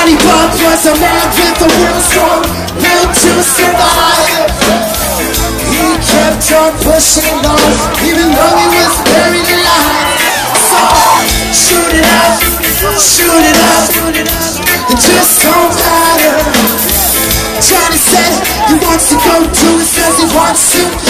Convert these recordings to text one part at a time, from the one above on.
Johnny Butt was a man with a real strong will to survive. He kept on pushing on, even though he was buried alive. So shoot it up, shoot it up, it just don't matter. Johnny said he wants to go to it, says he wants to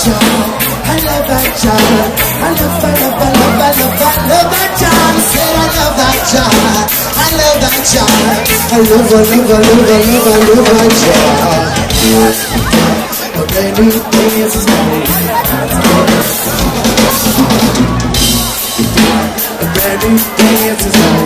I love that job. I love, I love, I love, I love, I love that job. I said I love that job. I love that job. I love, I love, I love, I love, I love that job. But baby, this is brand new dance is